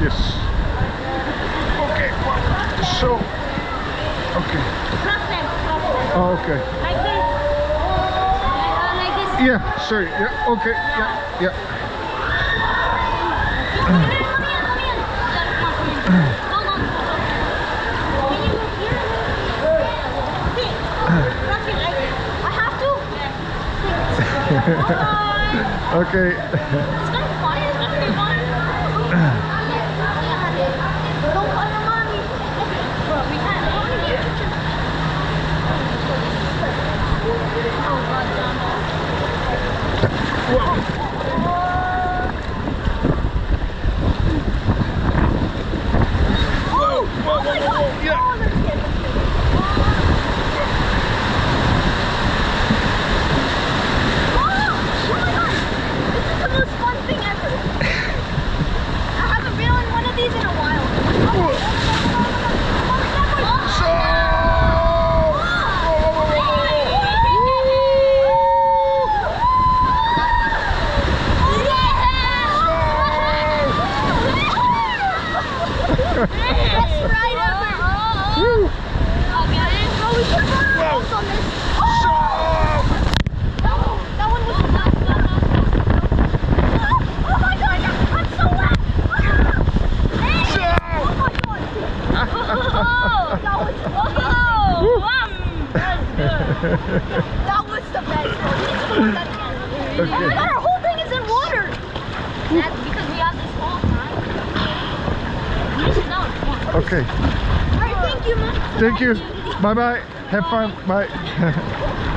Yes. Okay. So. Okay. Cross them. Oh, okay. Like this. Like, like this. Yeah. Sorry. Yeah. Okay. Yeah. Yeah. Come in, come in, come in. Yeah, Oh, oh my God. Yeah. Oh, that's good. That's good. Oh, oh my God. This is the most fun thing ever. I haven't been on one of these in a while. Oh, So. Best ride ever. Okay. Oh, we should run around on this. Oh! That one was Oh my god, I'm so wet! Hey! Oh my god! Oh, that was oh, that was good. That was the best. Oh my Okay. god, our whole thing is in water. That's because we have this whole time. Okay. Alright, thank you, man. Thank you. Bye bye. Have fun. Bye.